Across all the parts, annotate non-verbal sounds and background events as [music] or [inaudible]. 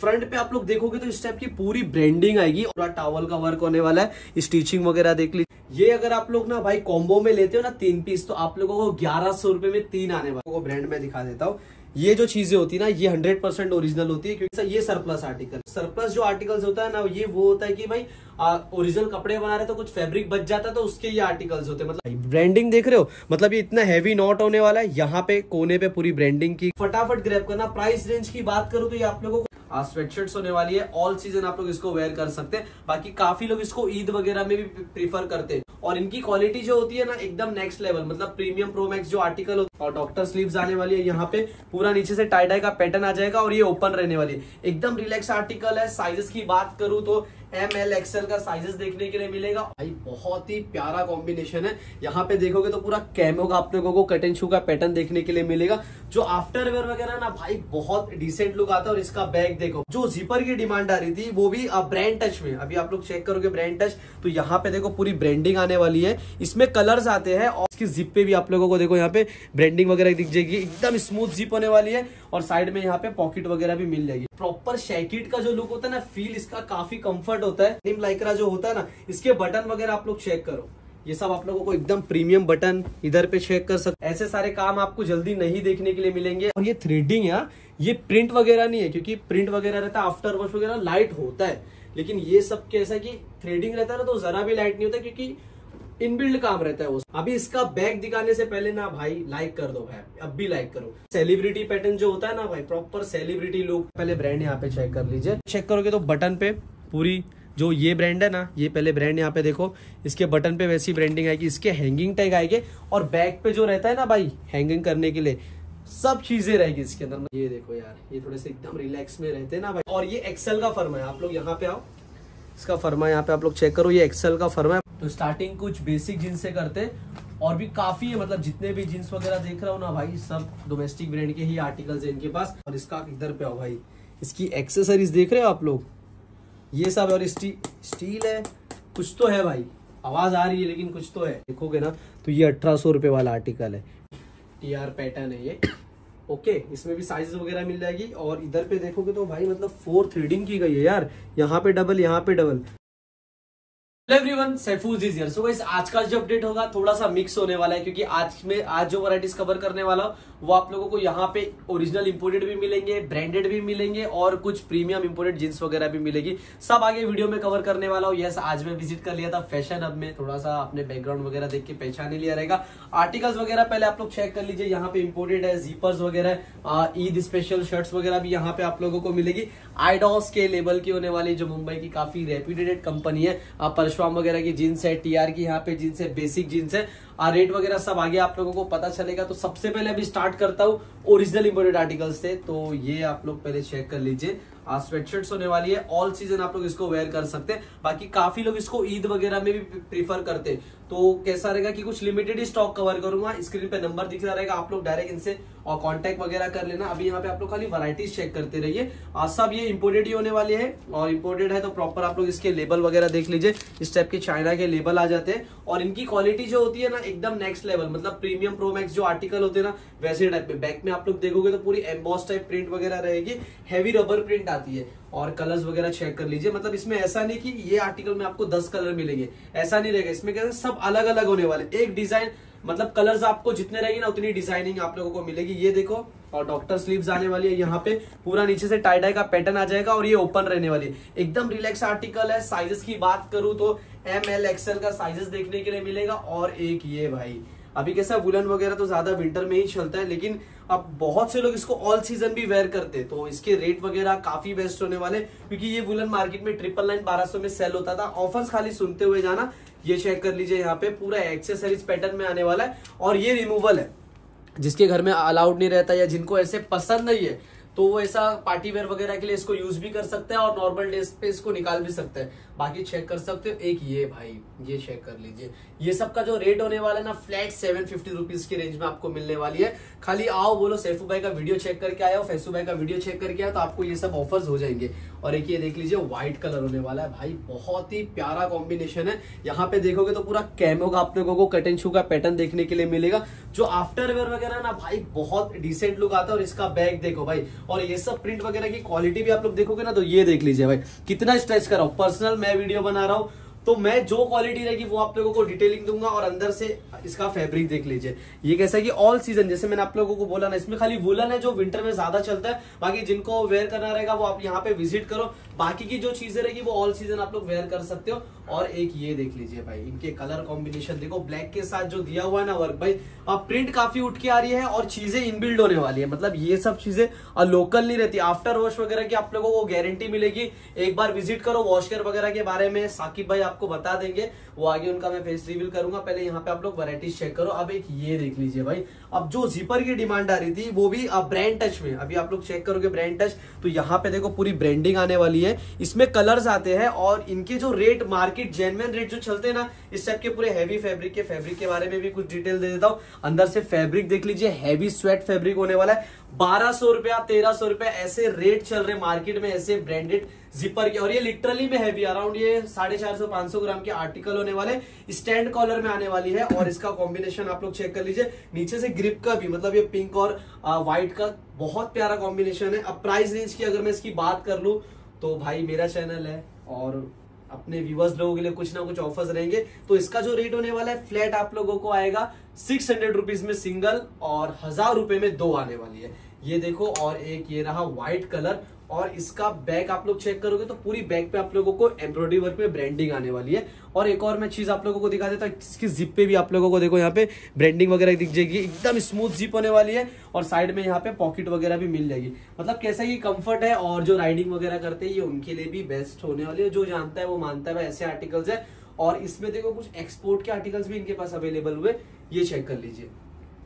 Front पे आप लोग देखोगे तो इस टाइप की पूरी ब्रांडिंग आएगी पूरा टावल का वर्क होने वाला है। स्टिचिंग वगैरह देख लीजिए ये अगर आप लोग ना भाई कॉम्बो में लेते हो ना तीन पीस तो आप लोगों को ग्यारह सौ रुपए में तीन आने वाले को ब्रांड में दिखा देता हूँ। ये जो चीज़ें होती है ना, ये हंड्रेड परसेंट ओरिजिनल होती है, क्योंकि ये सरप्लस आर्टिकल सरप्लस जो आर्टिकल्स होता है ना, ये वो होता है कि भाई ओरिजिनल कपड़े बना रहे तो कुछ फैब्रिक बच जाता तो उसके ये आर्टिकल्स होते मतलब ब्रांडिंग देख रहे हो? मतलब ये इतना हैवी नॉट होने वाला है, यहाँ पे कोने पे पूरी ब्रांडिंग की। फटाफट ग्रैप करना प्राइस रेंज की बात करूँ तो ये आप लोगों को स्वेटशर्ट्स होने वाली है ऑल सीज़न आप लोग इसको वेयर कर सकते हैं। बाकी काफ़ी लोग इसको ईद वगैरह में भी प्रीफर करते हैं। और इनकी क्वालिटी जो होती है ना, एकदम नेक्स्ट लेवल मतलब प्रीमियम प्रोमैक्स जो आर्टिकल होता है और डॉक्टर स्लीव्स आने वाली है, यहाँ पे पूरा नीचे से टाई डाई का पैटर्न आ जाएगा और ये ओपन रहने वाली है। एकदम रिलैक्स आर्टिकल है साइजेस की बात करूँ तो एम एल एक्सएल का साइजेस देखने के लिए मिलेगा। भाई, बहुत ही प्यारा कॉम्बिनेशन है। यहाँ पे देखोगे तो पूरा कैमो का आप लोगों को कट एंड शू का पैटर्न देखने के लिए मिलेगा। जो आफ्टर वेयर वगैरह ना, भाई, बहुत डिसेंट लुक आता है और इसका बैग देखो। जो जीपर की डिमांड आ रही थी, वो भी ब्रांड टच में। अभी आप लोग चेक करोगे ब्रांड टच तो यहाँ पे देखो पूरी ब्रांडिंग आने वाली है। इसमें कलर्स आते हैं और इसकी जिप पे भी आप लोगों को देखो यहाँ पे ब्रांडिंग वगैरह दिख जाएगी। एकदम स्मूथ जिप होने वाली है। और साइड में यहाँ पे पॉकेट वगैरह भी मिल जाएगी। प्रॉपर शैकिट का जो लुक होता है ना फील इसका काफ़ी कंफर्ट होता है। निम लाइकरा जो होता है ना, इसके बटन वगैरह आप लोग चेक करो। ये सब आप लोगों को एकदम प्रीमियम बटन इधर पे चेक कर सकते ऐसे सारे काम आपको जल्दी नहीं देखने के लिए मिलेंगे। और ये थ्रेडिंग है, ये प्रिंट वगैरह नहीं है, क्योंकि प्रिंट वगैरह रहता है आफ्टर वॉश वगैरह लाइट होता है। लेकिन ये सब कैसा कि थ्रेडिंग रहता है ना तो जरा भी लाइट नहीं होता, क्योंकि इनबिल्ड काम रहता है वो। अभी इसका बैग दिखाने से पहले ना भाई लाइक कर दो भाई। अब भी लाइक करो। सेलिब्रिटी पैटर्न जो होता है ना भाई प्रॉपर सेलिब्रिटी लुक पहले ब्रांड यहाँ पे चेक कर लीजिए। चेक करोगे तो बटन पे पूरी जो ये ब्रांड है ना, ये पहले ब्रांड यहाँ पे देखो। इसके बटन पे वैसी ब्रांडिंग आएगी, इसके हैंगिंग टैग आएँगे। और बैक पे जो रहता है ना भाई हैंगिंग करने के लिए, सब चीज़ें रहेगी इसके अंदर। ये देखो यार, ये थोड़े से एकदम रिलैक्स में रहते हैं ना भाई। और ये एक्सेल का फर्म है, आप लोग यहाँ पे आओ। इसका फर्मा यहाँ पे आप लोग चेक करो ये एक्सेल का फर्मा तो स्टार्टिंग कुछ बेसिक जींस से करते और भी काफ़ी है मतलब जितने भी जींस वगैरह देख रहा हूँ ना भाई सब डोमेस्टिक ब्रांड के ही आर्टिकल्स है इनके पास। और इसका इधर पे हो भाई इसकी एक्सेसरीज देख रहे हो आप लोग? ये सब और स्टी, स्टील है कुछ तो है भाई। आवाज़ आ रही है लेकिन कुछ तो है। देखोगे ना तो ये अठारह सौ रुपए वाला आर्टिकल है। टी आर पैटर्न है ये। ओके इसमें भी साइज़ वगैरह मिल जाएगी। और इधर पे देखोगे तो भाई मतलब फोर थ्रेडिंग की गई है यार। यहाँ पे डबल यहाँ पे डबल एवरीवन सैफूज इज़ सो गाइस आज का जो अपडेट होगा थोड़ा सा मिक्स होने वाला है, क्योंकि आज में, आज जो वैरायटीज कवर करने वाला हूँ, वो आप लोगों को यहाँ पे ओरिजिनल इंपोर्टेड भी मिलेंगे ब्रांडेड भी मिलेंगे, और कुछ प्रीमियम इंपोर्टेड जींस वगैरह भी मिलेगी। सब आगे वीडियो में कवर करने वाला हूँ। यस आज मैं विज़िट कर लिया था फ़ैशन अब में। थोड़ा सा अपने बैकग्राउंड वगैरह देख के पहचाने लिया रहेगा। आर्टिकल्स वगैरह पहले आप लोग चेक कर लीजिए। यहाँ पे इम्पोर्टेड है जीपर्स वगैरह ईद स्पेशल शर्ट्स वगैरह भी यहाँ पे आप लोगों को मिलेगी। आईडॉस के लेवल की होने वाली जो मुंबई की काफ़ी रेप्यूटेड कंपनी है परशुराम वगैरह की जींस है टीआर की यहाँ पे जींस है बेसिक जीन्स है। रेट वगैरह सब आगे आप लोगों को पता चलेगा। तो सबसे पहले अभी स्टार्ट करता हूँ ओरिजिनल इम्पोर्टेड आर्टिकल से। तो ये आप लोग पहले चेक कर लीजिए। स्वेटशर्ट्स होने वाली है। ऑल सीज़न आप लोग इसको वेयर कर सकते हैं। बाकी काफ़ी लोग इसको ईद वगैरह में भी प्रीफर करते हैं। तो कैसा रहेगा कि कुछ लिमिटेड ही स्टॉक कवर करूँगा। स्क्रीन पे नंबर दिख रहा रहेगा। आप लोग डायरेक्ट इनसे, और कांटेक्ट वगैरह कर लेना। अभी यहाँ पे आप लोग खाली वराइटीज चेक करते रहिए। सब ये इंपोर्टेड ही होने वाले है। और इम्पोर्टेड है तो प्रॉपर आप लोग इसके लेबल वगैरह देख लीजिए। इस टाइप के चाइना के लेबल आ जाते हैं। और इनकी क्वालिटी जो होती है ना, एकदम नेक्स्ट लेवल मतलब प्रीमियम प्रोमैक्स जो आर्टिकल होते हैं ना, वैसे टाइप में। बैक में आप लोग देखोगे तो पूरी एम्बॉस टाइप प्रिंट वगैरह रहेगी। हैवी रबर प्रिंट आती है। और कलर्स वगैरह चेक कर लीजिए। मतलब इसमें ऐसा नहीं कि ये आर्टिकल में आपको दस कलर मिलेंगे। ऐसा नहीं रहेगा। इसमें क्या सब अलग अलग होने वाले। एक डिज़ाइन मतलब कलर्स आपको जितने रहेंगे ना, उतनी डिज़ाइनिंग आप लोगों को मिलेगी। ये देखो, और डॉक्टर स्लीव्स आने वाली है यहाँ पे। पूरा नीचे से टाई डाई का पैटर्न आ जाएगा और ये ओपन रहने वाली है। एकदम रिलैक्स आर्टिकल है। साइजेस की बात करूँ तो एम एल एक्सएल का साइजेस देखने के लिए मिलेगा। और एक ये भाई अभी कैसा वुलन वगैरह तो ज़्यादा विंटर में ही चलता है, लेकिन अब बहुत से लोग इसको ऑल सीज़न भी वेयर करते तो इसके रेट वगैरह काफ़ी बेस्ट होने वाले क्योंकि ये वुलन मार्केट में ट्रिपल नाइन बारह सौ में सेल होता था। ऑफर्स खाली सुनते हुए जाना, ये चेक कर लीजिए यहाँ पे, पूरा एक्सेसरीज पैटर्न में आने वाला है, और ये रिमूवल है, जिसके घर में अलाउड नहीं रहता या जिनको ऐसे पसंद नहीं है तो वो ऐसा पार्टी वेयर वगैरह के लिए इसको यूज़ भी कर सकते हैं और नॉर्मल डेज़ पे इसको निकाल भी सकते हैं। बाकी चेक कर सकते हो। एक ये भाई, ये चेक कर लीजिए। ये सब का जो रेट होने वाला है ना फ्लैट सेवन फिफ्टी रुपीज़ की रेंज में आपको मिलने वाली है। खाली आओ, बोलो, सैफू भाई का वीडियो चेक करके आया हो फैसू भाई का वीडियो चेक करके आया तो आपको ये सब ऑफर्स हो जाएँगे। और एक ये देख लीजिए व्हाइट कलर होने वाला है। भाई, बहुत ही प्यारा कॉम्बिनेशन है। यहाँ पे देखोगे तो पूरा कैमो का आप लोगों को कट एंड शू का पैटर्न देखने के लिए मिलेगा। जो आफ्टर वेयर वगैरह ना, भाई, बहुत डिसेंट लुक आता है और इसका बैग देखो भाई। और ये सब प्रिंट वगैरह की क्वालिटी भी आप लोग देखोगे ना तो ये देख लीजिए भाई, कितना स्ट्रेच कर रहा हूँ। पर्सनल मैं वीडियो बना रहा हूँ। तो मैं जो क्वालिटी रहेगी वो आप लोगों को डिटेलिंग दूँगा और अंदर से इसका फैब्रिक देख लीजिए। ये कैसा कि ऑल सीज़न जैसे मैंने आप लोगों को बोला ना, इसमें खाली वुलन है जो विंटर में ज़्यादा चलता है, बाकी जिनको वेयर करना रहेगा वो आप यहाँ पे विज़िट करो। बाकी की जो चीज़ें रहेगी, वो ऑल सीज़न आप लोग वेयर कर सकते हो। और एक ये देख लीजिए भाई, इनके कलर कॉम्बिनेशन देखो ब्लैक के साथ जो दिया हुआ है ना वर्क भाई, अब प्रिंट काफ़ी उठ के आ रही है और चीज़ें इनबिल्ड होने वाली है। मतलब ये सब चीज़ें लोकल नहीं रहती। आफ्टर वॉश वगैरह की आप लोगों को गारंटी मिलेगी। एक बार विज़िट करो वॉश केयर वगैरह के बारे में। साकिब भाई आपको बता देंगे। वो आगे उनका मैं फेस रिवील करूँगा। पहले यहाँ पे आप लोग वराइटीज चेक करो। अब एक ये देख लीजिए भाई अब जो जीपर की डिमांड आ रही थी, वो भी अब ब्रांड टच में अभी आप लोग चेक करोगे ब्रांड टच तो यहाँ पे देखो पूरी ब्रांडिंग आने वाली है। इसमें कलर्स आते हैं और इनके जो रेट मार्केट जेनुअन रेट जो चलते हैं ना, इस टाइप के पूरे हैवी फैब्रिक के फैब्रिक के बारे में भी कुछ डिटेल दे देता हूँ। अंदर से फैब्रिक देख लीजिए हैवी स्वेट फैब्रिक होने वाला है। बारह सौ रुपया, तेरह सौ रुपया ऐसे रेट चल रहे मार्केट में, ऐसे ब्रांडेड जिपर के। और ये लिटरली में हैवी अराउंड ये साढ़े चार सौ, पाँच सौ ग्राम के आर्टिकल होने वाले। स्टैंड कॉलर में आने वाली है और इसका कॉम्बिनेशन आप लोग चेक कर लीजिए। नीचे से ग्रिप का भी मतलब ये पिंक और व्हाइट का बहुत प्यारा कॉम्बिनेशन है। अब प्राइस रेंज की अगर मैं इसकी बात कर लू तो भाई मेरा चैनल है और अपने व्यूवर्स लोगों के लिए कुछ ना कुछ ऑफर्स रहेंगे। तो इसका जो रेट होने वाला है फ्लैट आप लोगों को आएगा सिक्स हंड्रेड रुपीज़ में सिंगल और हज़ार रुपए में दो आने वाली है। ये देखो, और एक ये रहा व्हाइट कलर और इसका बैक आप लोग चेक करोगे तो पूरी बैक पे आप लोगों को एम्ब्रॉयडरी वर्क में ब्रांडिंग आने वाली है। और एक और मैं चीज़ आप लोगों को दिखा देता हूँ, इसकी जिप पे भी आप लोगों को देखो, यहाँ पे ब्रांडिंग वगैरह दिख जाएगी, एकदम स्मूथ जिप होने वाली है, और साइड में यहाँ पे पॉकेट वगैरह भी मिल जाएगी। मतलब कैसा ये कंफर्ट है, और जो राइडिंग वगैरह करते हैं, ये उनके लिए भी बेस्ट होने वाली है, जो जानता है वो मानता है ऐसे आर्टिकल्स है। और इसमें देखो कुछ एक्सपोर्ट के आर्टिकल्स भी इनके पास अवेलेबल हुए, ये चेक कर लीजिए।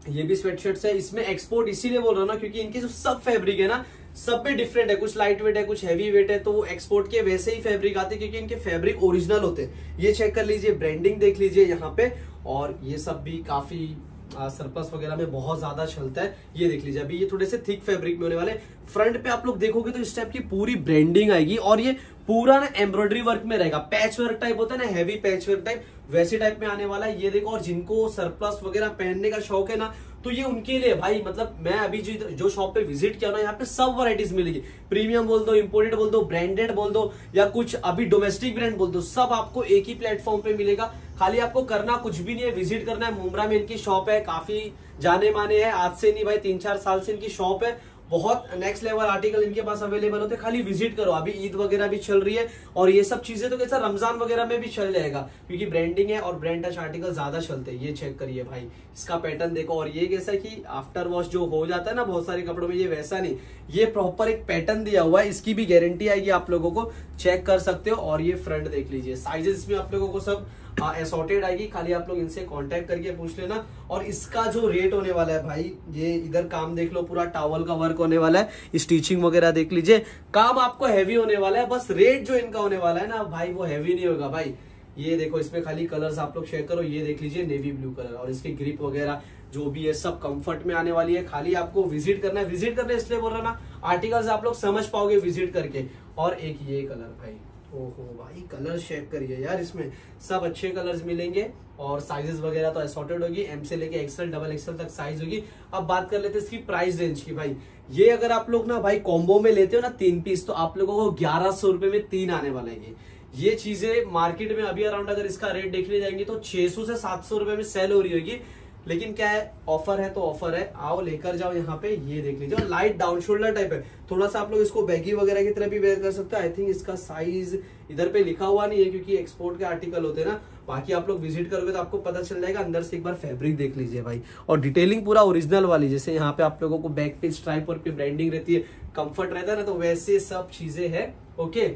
ये भी स्वेट शर्ट है। इसमें एक्सपोर्ट इसीलिए बोल रहा हूँ ना, क्योंकि इनके जो सब फैब्रिक है ना, सब में डिफरेंट है। कुछ लाइट वेट है, कुछ हैवी वेट है तो वो एक्सपोर्ट के वैसे ही फैब्रिक आते क्योंकि इनके फैब्रिक ओरिजिनल होते हैं। ये चेक कर लीजिए ब्रांडिंग देख लीजिए यहाँ पे। और ये सब भी काफ़ी सरप्लस वगैरह में बहुत ज़्यादा चलता है। ये देख लीजिए, अभी ये थोड़े से थिक फैब्रिक में होने वाले। फ्रंट पे आप लोग देखोगे तो इस टाइप की पूरी ब्रांडिंग आएगी और ये पूरा ना एम्ब्रॉयडरी वर्क में रहेगा। पैच वर्क टाइप होता है ना हैवी पैच वर्क टाइप वैसे टाइप में आने वाला है। ये देखो, और जिनको सरप्लस वगैरह पहनने का शौक है ना तो ये उनके लिए भाई मतलब मैं अभी जो जो शॉप पे विज़िट किया ना, यहाँ पे सब वराइटीज मिलेगी। प्रीमियम बोल दो इम्पोर्टेड बोल दो ब्रांडेड बोल दो, या कुछ अभी डोमेस्टिक ब्रांड बोल दो, सब आपको एक ही प्लेटफॉर्म पे मिलेगा। खाली आपको करना कुछ भी नहीं है विज़िट करना है। मुमरा में इनकी शॉप है, काफ़ी जाने माने हैं। आज से नहीं भाई तीन चार साल से इनकी शॉप है। बहुत नेक्स्ट लेवल आर्टिकल इनके पास अवेलेबल होते खाली विज़िट करो। अभी ईद वगैरह भी चल रही है और ये सब चीज़ें तो कैसा रमज़ान वगैरह में भी चल जाएगा। क्योंकि ब्रांडिंग है और ब्रांड टच आर्टिकल ज़्यादा चलते हैं। ये चेक करिए भाई। इसका पैटर्न देखो और ये कैसा कि आफ्टर वॉश जो हो जाता है ना बहुत सारे कपड़ों में, ये वैसा नहीं। ये प्रॉपर एक पैटर्न दिया हुआ है। इसकी भी गारंटी आएगी आप लोगों को। चेक कर सकते हो और ये फ्रंट देख लीजिए। साइजेस इसमें आप लोगों को सब असॉर्टेड आएगी। खाली आप लोग इनसे कांटेक्ट करके पूछ लेना। और इसका जो रेट होने वाला है भाई, ये इधर काम देख लो, पूरा टावल का वर्क होने वाला है। स्टिचिंग वगैरह देख लीजिए। काम आपको हैवी होने वाला है, बस रेट जो इनका होने वाला है ना, भाई, वो हैवी नहीं होगा भाई। ये देखो, इसमें खाली कलर्स आप लोग चेक करो, ये देख लीजिए नेवी ब्लू कलर और इसकी ग्रिप वगैरह, जो भी है, सब कंफर्ट में आने वाली है। खाली आपको विज़िट करना है। विज़िट करना है, इसलिए बोल रहा ना आर्टिकल्स आप लोग समझ पाओगे विज़िट करके। और एक ये कलर भाई। ओहो भाई कलर चेक करिए यार इसमें। सब अच्छे कलर्स मिलेंगे और साइजेस वगैरह तो असॉर्टेड होगी। एम से लेके एक्सएल डबल एक्सएल तक साइज़ होगी। अब बात कर लेते हैं इसकी प्राइस रेंज की भाई। ये अगर आप लोग ना भाई कॉम्बो में लेते हो ना तीन पीस तो आप लोगों को ग्यारह सौ रुपए में तीन आने वाले हैं ये। चीज़ें मार्केट में अभी अराउंड अगर इसका रेट देखने जाएँगे तो 600 से 700 रुपए में सेल हो रही होगी। लेकिन क्या है ऑफ़र है तो ऑफ़र है। आओ, लेकर जाओ यहाँ पे, ये देख लीजिए। और लाइट डाउन शोल्डर टाइप है। थोड़ा सा आप लोग इसको बैगी वगैरह की तरह भी वेयर कर सकते हो। आई थिंक इसका साइज़ इधर पे लिखा हुआ नहीं है, क्योंकि एक्सपोर्ट के आर्टिकल होते हैं ना। बाकी आप लोग विज़िट करोगे तो आपको पता चल जाएगा। अंदर से एक बार फैब्रिक देख लीजिए भाई। और डिटेलिंग पूरा ओरिजिनल वाली, जैसे यहाँ पे आप लोगों को बैक पे स्ट्राइप और ब्रांडिंग रहती है। कंफर्ट रहता है ना तो वैसे सब चीज़ें है। ओके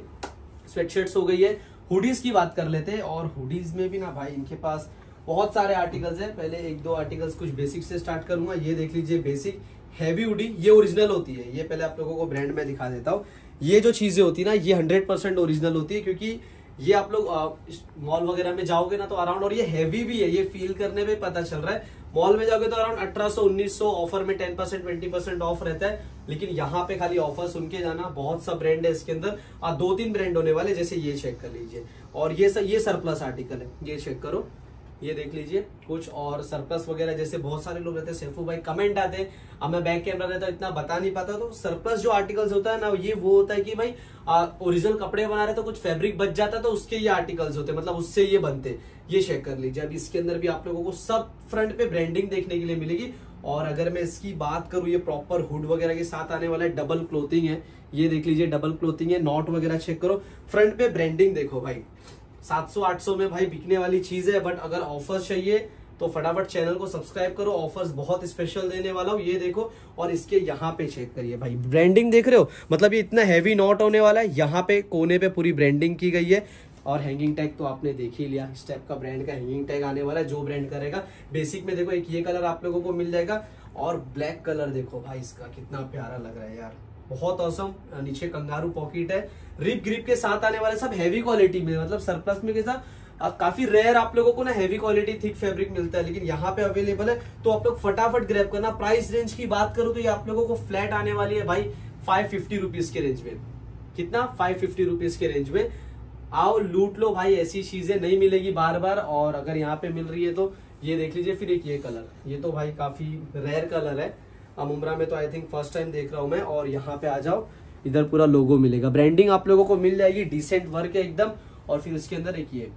स्वेटशर्ट्स हो गई है। हुडीज की बात कर लेते हैं। और हुडीज में भी ना भाई, इनके पास बहुत सारे आर्टिकल्स हैं। पहले एक दो आर्टिकल्स कुछ बेसिक से स्टार्ट करूँगा। ये देख लीजिए बेसिक हैवी हुडी ये ओरिजिनल होती है। ये पहले आप लोगों को ब्रांड में दिखा देता हूँ। ये जो चीज़ें होती है ना ये हंड्रेड परसेंट ओरिजिनल होती है क्योंकि ये आप लोग मॉल वगैरह में जाओगे ना तो अराउंड और ये हैवी भी है। ये फील करने में पता चल रहा है। मॉल में जाओगे तो अराउंड अठारह सौ उन्नीस सौ ऑफ़र में ten percent twenty percent off रहता है। लेकिन यहाँ पे खाली ऑफ़र सुन के जाना बहुत सा ब्रांड है इसके अंदर। आ, दो तीन ब्रांड होने वाले जैसे ये चेक कर लीजिए। और ये सर, ये सरप्लस आर्टिकल है। ये चेक करो। ये देख लीजिए, कुछ और सरप्लस वगैरह, जैसे बहुत सारे लोग रहते हैं सैफू भाई कमेंट आते हैं। अब मैं बैक कैमरा रहता इतना बता नहीं पाता तो सरप्लस जो आर्टिकल्स होता है ना, ये वो होता है कि भाई ओरिजिनल कपड़े बना रहे तो कुछ फैब्रिक बच जाता तो उसके ये आर्टिकल्स होते मतलब उससे ये बनते। ये चेक कर लीजिए। अब इसके अंदर भी आप लोगों को सब फ्रंट पे ब्रांडिंग देखने के लिए मिलेगी। और अगर मैं इसकी बात करूँ, ये प्रॉपर हुड वगैरह के साथ आने वाला है डबल क्लोथिंग है। ये देख लीजिए डबल क्लोथिंग है नॉट वगैरह चेक करो। फ्रंट पे ब्रांडिंग देखो भाई। 700-800 में भाई बिकने वाली चीज़ है बट अगर ऑफ़र चाहिए तो फटाफट चैनल को सब्सक्राइब करो। ऑफर्स बहुत स्पेशल देने वाला हूँ, ये देखो, और इसके यहाँ पे चेक करिए भाई। ब्रांडिंग देख रहे हो? मतलब ये इतना हैवी नॉट होने वाला है, यहाँ पे कोने पे पूरी ब्रांडिंग की गई है। और हैंगिंग टैग तो आपने देख ही लिया, इस टाइप का ब्रांड का हैंगिंग टैग आने वाला है, जो ब्रांड करेगा। बेसिक में देखो, एक ये कलर आप लोगों को मिल जाएगा। और ब्लैक कलर देखो भाई, इसका कितना प्यारा लग रहा है यार। बहुत औसम नीचे कंगारू पॉकेट है। रिप ग्रिप के साथ आने वाले सब हैवी क्वालिटी में मतलब सरप्लस में कैसा काफ़ी रेयर आप लोगों को ना हैवी क्वालिटी थिक फैब्रिक मिलता है, लेकिन यहाँ पे अवेलेबल है। तो आप लोग फटाफट ग्रैप करना। प्राइस रेंज की बात करूँ तो ये आप लोगों को फ्लैट आने वाली है भाई फाइव फिफ्टी रुपीज़ के रेंज में। कितना? फाइव फिफ्टी रुपीज़ के रेंज में। आओ, लूट लो भाई, ऐसी चीज़ें नहीं मिलेगी बार बार और अगर यहाँ पे मिल रही है तो ये देख लीजिए, फिर एक ये कलर ये तो भाई काफ़ी रेयर कलर है। अमुमरा में तो आई थिंक फ़र्स्ट टाइम देख रहा हूँ मैं, और यहाँ पे आ जाओ। इधर पूरा लोगो मिलेगा। ब्रांडिंग आप लोगों को मिल जाएगी डिसेंट वर्क है एकदम, और फिर उसके अंदर एक ये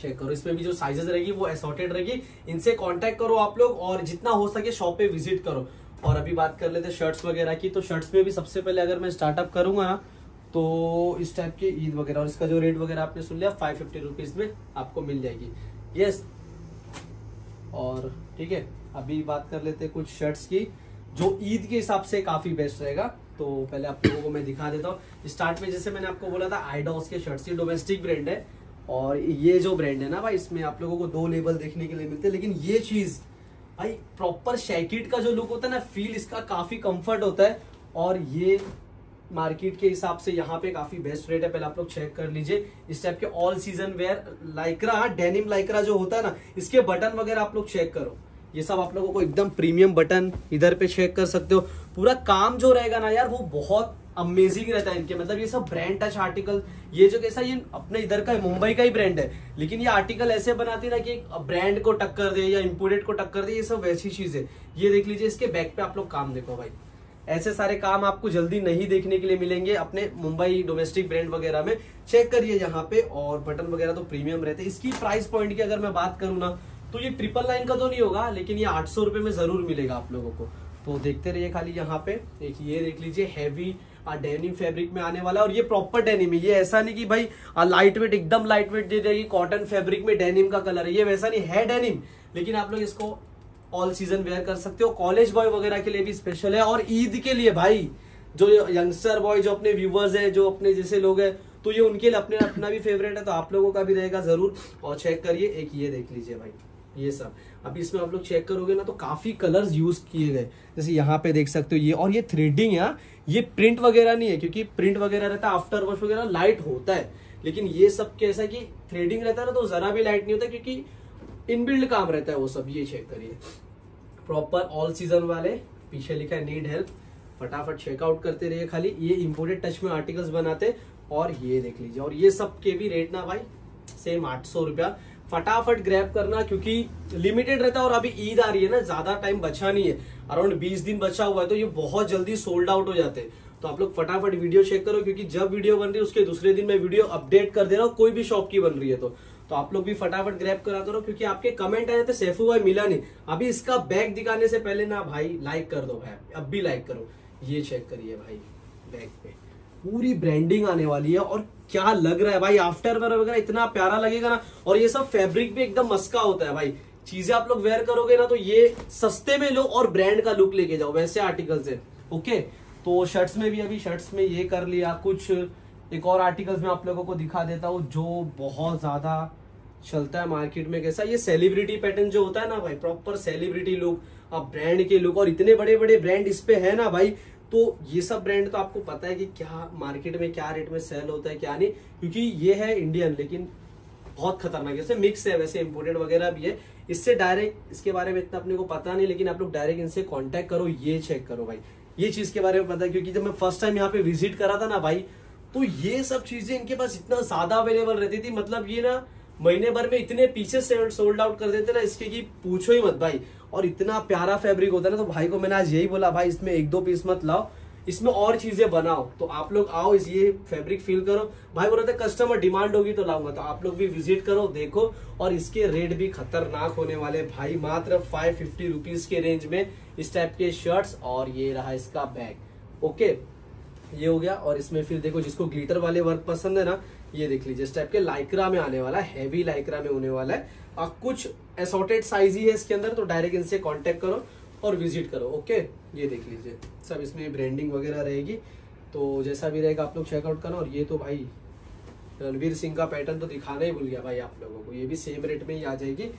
चेक करो। इसमें भी जो साइजेस रहेगी, वो असॉर्टेड रहेगी। इनसे कांटेक्ट करो आप लोग, और जितना हो सके शॉप पे विज़िट करो। और अभी बात कर लेते शर्ट्स वगैरह की। तो शर्ट्स में भी सबसे पहले अगर मैं स्टार्टअप करूँगा ना तो इस टाइप की ईद वगैरह, और इसका जो रेट वगैरह आपने सुन लिया फाइव फिफ्टी रुपीज़ में आपको मिल जाएगी। यस और ठीक है, अभी बात कर लेते कुछ शर्ट्स की। जो ईद के हिसाब से काफ़ी बेस्ट रहेगा। तो पहले आप लोगों को मैं दिखा देता हूँ। स्टार्ट में जैसे मैंने आपको बोला था आईडॉस के शर्ट्स ये डोमेस्टिक ब्रांड है। और ये जो ब्रांड है ना भाई, इसमें आप लोगों को दो लेवल देखने के लिए मिलते हैं। लेकिन ये चीज़, भाई प्रॉपर शैकिट का जो लुक होता है ना फील इसका काफ़ी कंफर्ट होता है। और ये मार्केट के हिसाब से यहाँ पे काफ़ी बेस्ट रेट है। पहले आप लोग चेक कर लीजिए। इस टाइप के all season wear lycra denim lycra जो होता है ना, इसके बटन वगैरह आप लोग चेक करो। ये सब आप लोगों को एकदम प्रीमियम बटन इधर पे चेक कर सकते हो। पूरा काम जो रहेगा ना यार, वो बहुत अमेजिंग रहता है इनके। मतलब ये सब ब्रांड टच आर्टिकल ये जो कैसा ये अपने इधर का मुंबई का ही ब्रांड है। लेकिन ये आर्टिकल ऐसे बनाती ना कि ब्रांड को टक्कर दे या इम्पोर्टेड को टक्कर दे, ये सब वैसी चीज़ है। ये देख लीजिए, इसके बैक पे आप लोग काम देखो भाई। ऐसे सारे काम आपको जल्दी नहीं देखने के लिए मिलेंगे अपने मुंबई डोमेस्टिक ब्रांड वगैरह में। चेक करिए यहाँ पे और बटन वगैरह तो प्रीमियम रहते हैं। इसकी प्राइस पॉइंट की अगर मैं बात करूँ ना तो ये ट्रिपल लाइन का तो नहीं होगा, लेकिन ये आठ सौ में ज़रूर मिलेगा आप लोगों को। तो देखते रहिए खाली यहाँ पे। एक ये देख लीजिए हैवी डेनिम फैब्रिक में आने वाला है और ये प्रॉपर डेनिम है। ये ऐसा नहीं कि भाई लाइट वेट एकदम लाइट वेट दे देगी कॉटन फैब्रिक में डेनिम का कलर है। ये वैसा नहीं, है डेनिम लेकिन आप लोग इसको ऑल सीज़न वेयर कर सकते हो। कॉलेज बॉय वगैरह के लिए भी स्पेशल है और ईद के लिए भाई, जो यंगस्टर बॉय जो अपने व्यूवर्स है, जो अपने जैसे लोग है तो ये उनके लिए अपने, अपना भी फेवरेट है तो आप लोगों का भी रहेगा ज़रूर। और चेक करिए, एक ये देख लीजिए भाई। ये सब। अभी इसमें आप लोग चेक करोगे ना तो काफ़ी कलर्स यूज़ किए गए। जैसे यहाँ पे देख सकते हो ये, और ये थ्रेडिंग है ये प्रिंट वगैरह नहीं है, क्योंकि प्रिंट वगैरह रहता है आफ्टर वॉश वगैरह लाइट होता है। लेकिन ये सब कैसा कि थ्रेडिंग रहता है ना तो जरा भी लाइट नहीं होता, क्योंकि इनबिल्ड काम रहता है वो सब, ये चेक करिए। प्रॉपर ऑल सीज़न वाले, पीछे लिखा है नीड हेल्प फटाफट चेकआउट करते रहिए खाली। ये इम्पोर्टेड टच में आर्टिकल्स बनाते और ये देख लीजिए। और ये सब के भी रेट ना भाई सेम आठ सौ रुपया। फटाफट ग्रैप करना, क्योंकि लिमिटेड रहता है और अभी ईद आ रही है ना, ज़्यादा टाइम बचा नहीं है। अराउंड बीस दिन बचा हुआ है तो ये बहुत जल्दी सोल्ड आउट हो जाते हैं। तो आप लोग फटाफट वीडियो चेक करो, क्योंकि जब वीडियो बन रही है, उसके दूसरे दिन मैं वीडियो अपडेट कर दे रहा हूँ, कोई भी शॉप की बन रही है तो। तो आप लोग भी फटाफट ग्रैप करा करो, क्योंकि आपके कमेंट आए थे सैफू भाई मिला नहीं। अभी इसका बैग दिखाने से पहले ना भाई लाइक कर दो भाई। अब भी लाइक करो। ये चेक करिए भाई बैग पे। पूरी ब्रांडिंग आने वाली है और क्या लग रहा है भाई? आफ्टर वेयर वगैरह इतना प्यारा लगेगा ना? और ये सब फैब्रिक भी एकदम मस्का होता है भाई। चीज़ें आप लोग वेयर करोगे ना तो ये सस्ते में लो और ब्रांड का लुक लेके जाओ, वैसे आर्टिकल्स है ओके तो शर्ट्स में भी अभी शर्ट्स में ये कर लिया। कुछ एक और आर्टिकल्स में आप लोगों को दिखा देता हूँ जो बहुत ज़्यादा चलता है मार्केट में कैसा? ये सेलिब्रिटी पैटर्न जो होता है ना भाई प्रॉपर सेलिब्रिटी लुक अब ब्रांड के लुक और इतने बड़े बड़े ब्रांड इस पे है ना भाई तो ये सब ब्रांड तो आपको पता है कि क्या मार्केट में, क्या रेट में सेल होता है, क्या नहीं, क्योंकि ये है इंडियन लेकिन बहुत खतरनाक जैसे मिक्स है, वैसे इम्पोर्टेड वगैरह भी है। इससे डायरेक्ट इसके बारे में इतना अपने को पता नहीं, लेकिन आप लोग डायरेक्ट इनसे कांटेक्ट करो, ये चेक करो भाई। ये चीज़ के बारे में पता है, क्योंकि जब मैं फ़र्स्ट टाइम यहाँ पे विज़िट करा था ना भाई तो ये सब चीज़ें इनके पास इतना ज़्यादा अवेलेबल रहती थी। मतलब ये ना महीने भर में इतने पीछे सोल्ड आउट कर देते ना, इसके कि पूछो ही मत भाई। और इतना प्यारा फैब्रिक होता है ना तो भाई को मैंने आज यही बोला, भाई, इसमें एक दो पीस मत लाओ, इसमें और चीज़ें बनाओ। तो आप लोग आओ, इस ये फैब्रिक फील करो। भाई बोल रहे थे कस्टमर डिमांड होगी तो लाऊँगा तो आप लोग भी विज़िट करो, देखो। और इसके रेट भी खतरनाक होने वाले भाई, मात्र फाइव फिफ्टी के रेंज में इस टाइप के शर्ट्स और ये रहा इसका बैग ओके ये हो गया। और इसमें फिर देखो, जिसको ग्लिटर वाले वर्क पसंद है ना ये देख लीजिए, इस टाइप के लाइक्रा में आने वाला है हैवी लाइक्रा में होने वाला है। और कुछ एसोटेड साइज़ ही है इसके अंदर तो डायरेक्ट इनसे कॉन्टेक्ट करो और विज़िट करो ओके ये देख लीजिए, सब इसमें ब्रांडिंग वगैरह रहेगी। तो जैसा भी रहेगा, आप लोग चेकआउट करना और ये तो भाई रणवीर सिंह का पैटर्न तो दिखाना ही भूल गया भाई आप लोगों को। ये भी सेम रेट में ही आ जाएगी।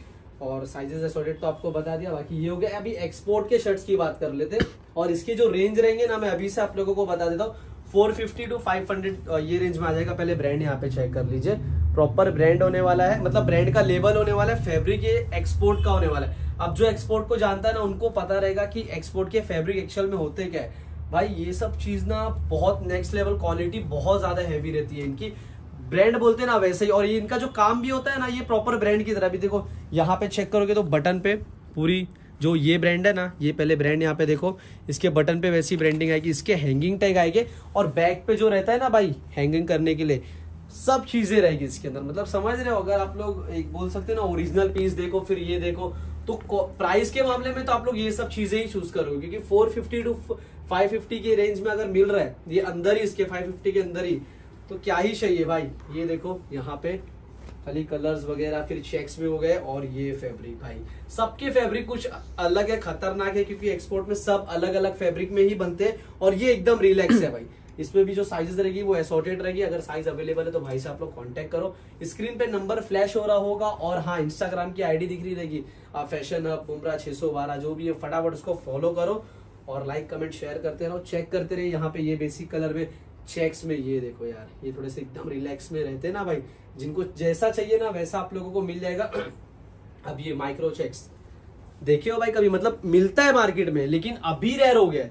और साइजेस एसोटेड तो आपको बता दिया, बाकी ये हो गया। अभी एक्सपोर्ट के शर्ट्स की बात कर लेते और इसके जो रेंज रहेंगे ना, मैं अभी से आप लोगों को बता देता हूँ। 450 टू 500 ये रेंज में आ जाएगा। पहले ब्रांड यहाँ पे चेक कर लीजिए। प्रॉपर ब्रांड होने वाला है। मतलब ब्रांड का लेबल होने वाला है फैब्रिक ये एक्सपोर्ट का होने वाला है। अब जो एक्सपोर्ट को जानता है ना, उनको पता रहेगा कि एक्सपोर्ट के फैब्रिक एक्चुअल में होते क्या है। भाई, ये सब चीज़ ना बहुत नेक्स्ट लेवल क्वालिटी बहुत ज़्यादा हैवी रहती है इनकी। ब्रांड बोलते हैं ना वैसे ही। और ये इनका जो काम भी होता है ना, ये प्रॉपर ब्रांड की तरह भी। देखो, यहाँ पे चेक करोगे तो बटन पे पूरी जो ये ब्रांड है ना, ये पहले ब्रांड यहाँ पे देखो, इसके बटन पे वैसी ब्रांडिंग आएगी, इसके हैंगिंग टैग आएँगे, और बैक पे जो रहता है ना भाई हैंगिंग करने के लिए, सब चीज़ें रहेगी इसके अंदर। मतलब समझ रहे हो, अगर आप लोग एक बोल सकते हैं ना ओरिजिनल पीस देखो, फिर ये देखो तो प्राइस के मामले में तो आप लोग ये सब चीज़ें ही चूज़ करोगे, क्योंकि 450 टू 550 के रेंज में अगर मिल रहा है, ये अंदर ही, इसके 550 के अंदर ही तो क्या ही चाहिए भाई? ये देखो, यहाँ पे खाली कलर्स वगैरह, फिर चेक्स भी हो गए और ये फैब्रिक भाई। सबके फैब्रिक कुछ अलग है, खतरनाक है, क्योंकि एक्सपोर्ट में सब अलग अलग फैब्रिक में ही बनते हैं और ये एकदम रिलैक्स है भाई। इसमें भी जो साइजेस रहेगी वो एसोर्टेड रहेगी। अगर साइज़ अवेलेबल है तो भाई से आप लोग कांटेक्ट करो। स्क्रीन पे नंबर फ्लैश हो रहा होगा और हाँ इंस्टाग्राम की आईडी दिख रही रहेगी। आप फ़ैशन हब बुमरा छह जो भी है, फटाफट उसको फॉलो करो और लाइक कमेंट शेयर करते रहो। चेक करते रहिए, यहाँ पे ये बेसिक कलर में चेक्स में, ये देखो यार, ये थोड़े से एकदम रिलैक्स में रहते हैं ना भाई। जिनको जैसा चाहिए ना, वैसा आप लोगों को मिल जाएगा। [clears throat] अब ये माइक्रो चेक्स देखियो भाई, कभी मतलब मिलता है मार्केट में, लेकिन अभी रेयर हो गया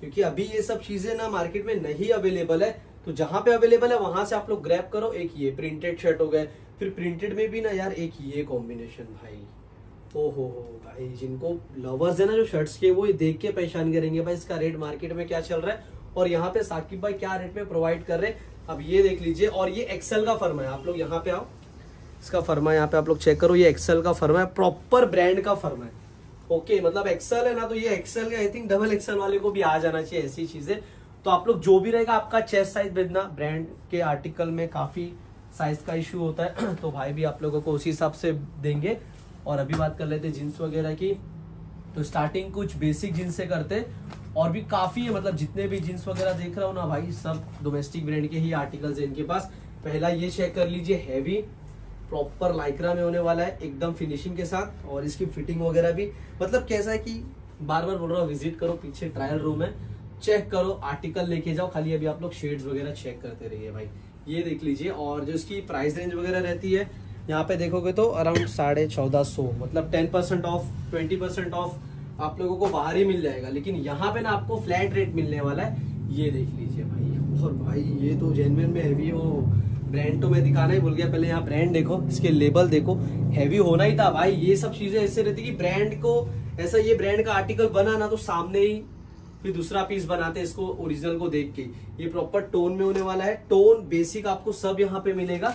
क्योंकि अभी ये सब चीज़ें ना मार्केट में नहीं अवेलेबल है। तो जहाँ पे अवेलेबल है, वहाँ से आप लोग ग्रैप करो। एक ये प्रिंटेड शर्ट हो गए। फिर प्रिंटेड में भी ना यार, एक ये कॉम्बिनेशन भाई। ओ हो हो भाई, जिनको लवर्स है ना जो शर्ट्स के, वो देख के परेशान करेंगे, भाई इसका रेट मार्केट में क्या चल रहा है? और यहाँ पे साकिब भाई क्या रेट में प्रोवाइड कर रहे हैं? अब ये देख लीजिए, और ये एक्सेल का फर्मा है। आप लोग यहाँ पे आओ। इसका फर्मा यहाँ पे आप लोग चेक करो, ये एक्सेल का फर्मा है प्रॉपर ब्रांड का फर्मा है। ओके मतलब एक्सेल है ना तो ये XL I think double XL वाले को भी आ जाना चाहिए ऐसी चीज़ें। तो आप लोग जो भी रहेगा, आपका चेस्ट साइज़ भेजना। ब्रांड के आर्टिकल में काफ़ी साइज़ का इश्यू होता है। [clears throat] तो भाई भी आप लोगों को उसी हिसाब से देंगे। और अभी बात कर लेते हैं जीन्स वगैरह की। तो स्टार्टिंग कुछ बेसिक जीन्स से करते, और भी काफ़ी है मतलब जितने भी जीन्स वगैरह देख रहा हूँ ना भाई, सब डोमेस्टिक ब्रांड के ही आर्टिकल्स है इनके पास। पहला ये चेक कर लीजिए हैवी प्रॉपर लाइक्रा में होने वाला है, एकदम फिनिशिंग के साथ, और इसकी फिटिंग वगैरह भी। मतलब कैसा है कि बार बार बोल रहा हूँ विज़िट करो, पीछे ट्रायल रूम है चेक करो आर्टिकल लेके जाओ, खाली अभी आप लोग शेड्स वगैरह चेक करते रहिए भाई। ये देख लीजिए, और जो इसकी प्राइस रेंज वगैरह रहती है यहाँ पे देखोगे तो अराउंड साढ़े चौदह सौ मतलब ten percent off twenty percent off आप लोगों को बाहर ही मिल जाएगा। लेकिन यहाँ पे ना आपको फ्लैट रेट मिलने वाला है। ये देख लीजिए भाई। और भाई, ये तो जेनविन में हैवी वो ब्रांड तो मैं दिखाना ही भूल गया। पहले यहाँ ब्रांड देखो, इसके लेबल देखो। हैवी होना ही था भाई। ये सब चीज़ें ऐसे रहती कि ब्रांड को, ऐसा ये ब्रांड का आर्टिकल बना ना तो सामने ही, फिर दूसरा पीस बनाते हैं इसको ओरिजिनल को देख के। ये प्रॉपर टोन में होने वाला है। टोन बेसिक आपको सब यहाँ पे मिलेगा।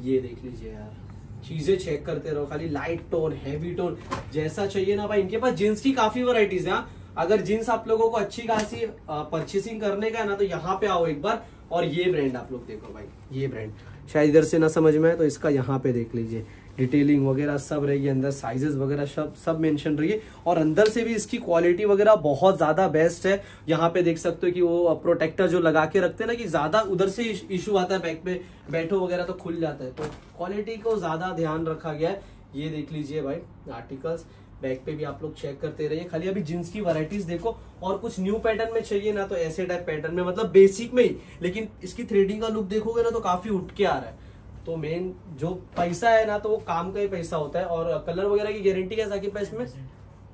ये देख लीजिए यार। चीज़ें चेक करते रहो, खाली लाइट टोन हैवी टोन जैसा चाहिए ना भाई। इनके पास जींस की काफ़ी वराइटीज है हाँ। अगर जींस आप लोगों को अच्छी खासी परचेसिंग करने का है ना तो यहाँ पे आओ एक बार, और ये ब्रांड आप लोग देखो भाई, ये ब्रांड शायद इधर से ना समझ में आए तो इसका यहाँ पे देख लीजिए। डिटेलिंग वगैरह सब रहेगी अंदर साइजेस वगैरह सब सब मेंशन रही और अंदर से भी इसकी क्वालिटी वगैरह बहुत ज़्यादा बेस्ट है। यहाँ पे देख सकते हो कि वो प्रोटेक्टर जो लगा के रखते हैं ना कि ज़्यादा उधर से इशू आता है बैक पे बैठो वगैरह तो खुल जाता है। तो क्वालिटी को ज़्यादा ध्यान रखा गया है। ये देख लीजिए भाई आर्टिकल्स बैक पे भी आप लोग चेक करते रहिए। खाली अभी जींस की वैरायटीज देखो और कुछ न्यू पैटर्न में चाहिए ना तो ऐसे टाइप पैटर्न में मतलब बेसिक में ही। लेकिन इसकी थ्रेडिंग का लुक देखोगे ना तो काफ़ी उठ के आ रहा है। तो मेन जो पैसा है ना तो वो काम का ही पैसा होता है और कलर वगैरह की गारंटी क्या साकिब भाई इसमें?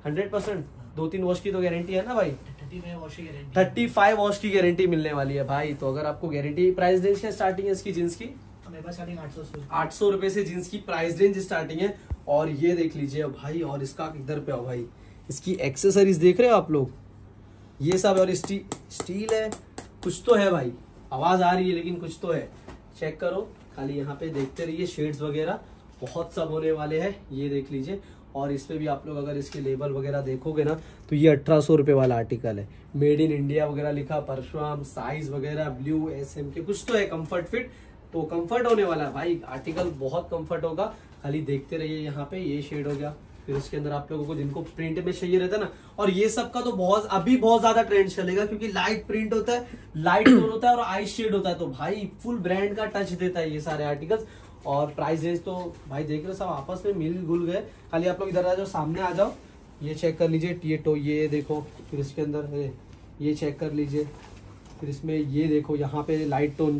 हंड्रेड परसेंट दो तीन वॉश की तो गारंटी है ना भाई? थर्टी फाइव वॉश की गारंटी मिलने वाली है भाई। तो अगर आपको गारंटी प्राइस रेंज क्या स्टार्टिंग है इसकी जींस की? स्टार्टिंग आठ सौ रुपए से जींस की प्राइस रेंज स्टार्टिंग है। और ये देख लीजिए भाई और इसका इधर पे आओ भाई? इसकी एक्सेसरीज देख रहे हो आप लोग? ये सब और स्टी, स्टील है। कुछ तो है भाई। आवाज़ आ रही है लेकिन कुछ तो है। चेक करो। खाली यहाँ पे देखते रहिए शेड्स वगैरह बहुत सब होने वाले हैं, ये देख लीजिए। और इस पर भी आप लोग अगर इसके लेबल वगैरह देखोगे ना तो ये अठारह सौ रुपये वाला आर्टिकल है। मेड इन इंडिया वगैरह लिखा, परशुराम साइज़ वगैरह ब्लू एस एम के कुछ तो है कंफर्ट फिट तो कंफर्ट होने वाला है। भाई आर्टिकल बहुत कंफर्ट होगा। खाली देखते रहिए यहाँ पे, ये शेड हो गया। फिर उसके अंदर आप लोगों को जिनको प्रिंट में चाहिए रहता है ना, और ये सब का तो बहुत, अभी बहुत ज़्यादा ट्रेंड चलेगा, क्योंकि लाइट प्रिंट होता है लाइट टोन होता है और आई शेड होता है तो भाई फुल ब्रांड का टच देता है ये सारे आर्टिकल्स और प्राइस रेंज तो भाई देख रहे हो सब आपस में मिल गुल गए। खाली आप लोग इधर आ जाओ, सामने आ जाओ, ये चेक कर लीजिए, ये तो ये देखो, फिर इसके अंदर, ये चेक कर लीजिए। फिर इसमें ये देखो, यहाँ पे लाइट टोन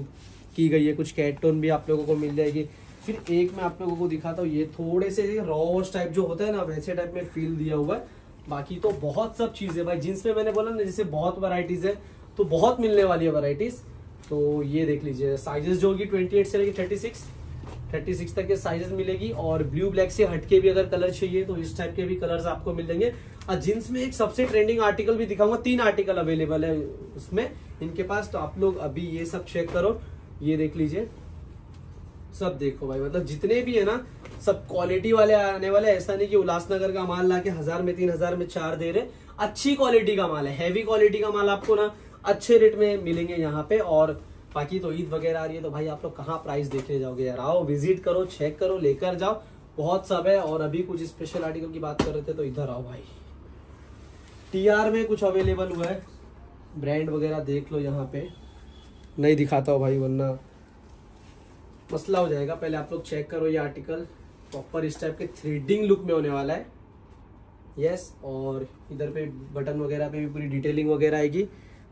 की गई है, कुछ कैट टोन भी आप लोगों को मिल जाएगी। फिर एक मैं आप लोगों को दिखाता हूँ, ये थोड़े से रॉस टाइप जो होता है ना, वैसे टाइप में फील दिया हुआ है। बाकी तो बहुत सब चीज़ें भाई जींस में मैंने बोला ना, जैसे बहुत वैरायटीज है तो बहुत मिलने वाली है वैरायटीज तो ये देख लीजिए साइजेस जो होगी ट्वेंटी एट से लेकर थर्टी सिक्स थर्टी सिक्स तक के साइजेस मिलेगी और ब्लू ब्लैक से हटके भी अगर कलर चाहिए तो इस टाइप के भी कलर्स आपको मिल जाएँगे। और जींस में एक सबसे ट्रेंडिंग आर्टिकल भी दिखाऊँगा, तीन आर्टिकल अवेलेबल है उसमें। इनके पास तो आप लोग अभी ये सब चेक करो, ये देख लीजिए। सब देखो भाई। मतलब जितने भी है ना, सब क्वालिटी वाले आने वाले ऐसा नहीं कि उल्लासनगर का माल लाके हज़ार में, तीन हज़ार में चार दे रहे। अच्छी क्वालिटी का माल है। हैवी क्वालिटी का माल आपको ना अच्छे रेट में मिलेंगे यहाँ पे। और बाकी तो ईद वगैरह आ रही है तो भाई आप लोग कहाँ प्राइस देखने जाओगे यार? आओ विज़िट करो चेक करो, लेकर जाओ। बहुत सब है। और अभी कुछ स्पेशल आर्टिकल की बात कर रहे थे तो इधर आओ भाई। टीआर में कुछ अवेलेबल हुआ है। ब्रांड वगैरह देख लो यहाँ पे। नहीं दिखाता हूँ भाई, वरना मसला हो जाएगा। पहले आप लोग चेक करो ये आर्टिकल प्रॉपर इस टाइप के थ्रेडिंग लुक में होने वाला है। यस और इधर पे बटन वगैरह पे भी पूरी डिटेलिंग वगैरह आएगी।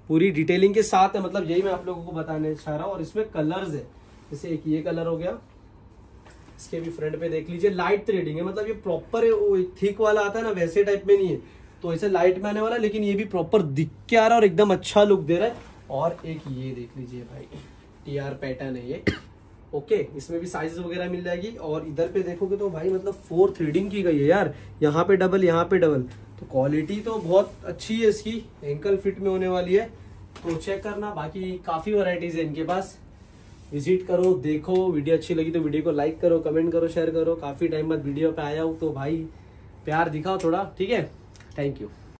पूरी डिटेलिंग के साथ है मतलब यही मैं आप लोगों को बताने चाह रहा हूँ। और इसमें कलर्स है। जैसे एक ये कलर हो गया। इसके भी फ्रंट पे देख लीजिए लाइट थ्रेडिंग है। मतलब ये प्रॉपर थिक वाला आता है ना, वैसे टाइप में नहीं है। तो ऐसे लाइट में आने वाला, लेकिन ये भी प्रॉपर दिख के आ रहा है और एकदम अच्छा लुक दे रहा है। और एक ये देख लीजिए भाई टी आर पैटर्न है ये। ओके, इसमें भी साइज़ वगैरह मिल जाएगी। और इधर पे देखोगे तो भाई मतलब फोर थ्रेडिंग की गई है यार। यहाँ पे डबल यहाँ पे डबल तो क्वालिटी तो बहुत अच्छी है इसकी। एंकल फिट में होने वाली है। तो चेक करना। बाकी काफ़ी वैरायटीज है इनके पास। विज़िट करो, देखो। वीडियो अच्छी लगी तो वीडियो को लाइक करो कमेंट करो शेयर करो। काफ़ी टाइम बाद वीडियो पे आया हूँ तो भाई, प्यार दिखाओ थोड़ा। ठीक है? Thank you